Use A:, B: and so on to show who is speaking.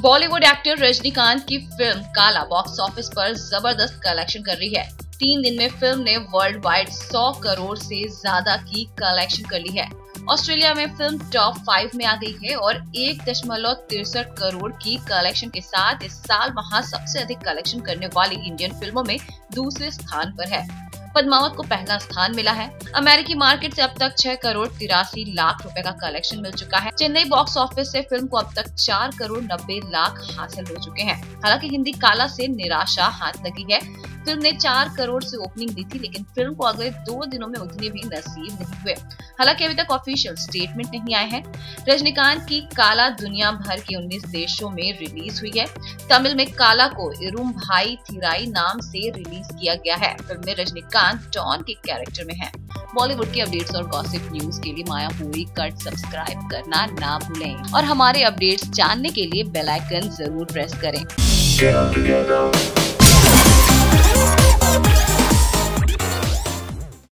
A: Bollywood actor Rajinikanth की film काला box office पर ज़बरदस्त कलेक्शन कर रही है। तीन दिन में फ़िल्म ने वर्ल्ड वाइड 100 करोड़ से ज़्यादा की कलेक्शन कर ली है। ऑस्ट्रेलिया में फ़िल्म टॉप फाइव में आ गई है और एक दशमलव तिरसठ करोड़ की कलेक्शन के साथ इस साल वहाँ सबसे अधिक कलेक्शन करने वाली इंडियन फ़िल्मों में दूसरे स्थान पर है। पद्मावत को पहला स्थान मिला है। अमेरिकी मार्केट से अब तक छह करोड़ तिरासी लाख रुपए का कलेक्शन मिल चुका है। चेन्नई बॉक्स ऑफ़िस से फ़िल्म को अब तक चार करोड़ नब्बे लाख हासिल हो चुके हैं। हालाँकि हिंदी काला से निराशा हाथ लगी है। फ़िल्म ने चार करोड़ से ओपनिंग दी थी, लेकिन फ़िल्म को अगले दो दिनों में उतनी भी नसीब नहीं हुए। हालाँकि अभी तक ऑफिशियल स्टेटमेंट नहीं आए हैं। रजनीकांत की काला दुनिया भर के 19 देशों में रिलीज़ हुई है। तमिल में काला को इरुम भाई थिराई नाम से रिलीज़ किया गया है। फ़िल्म में रजनीकांत डॉन के कैरेक्टर में है। बॉलीवुड की अपडेट्स और गॉसिप न्यूज़ के लिए माया पूरी कट सब्सक्राइब करना ना भूलें। और हमारे अपडेट्स जानने के लिए बेल आइकन ज़रूर प्रेस करें।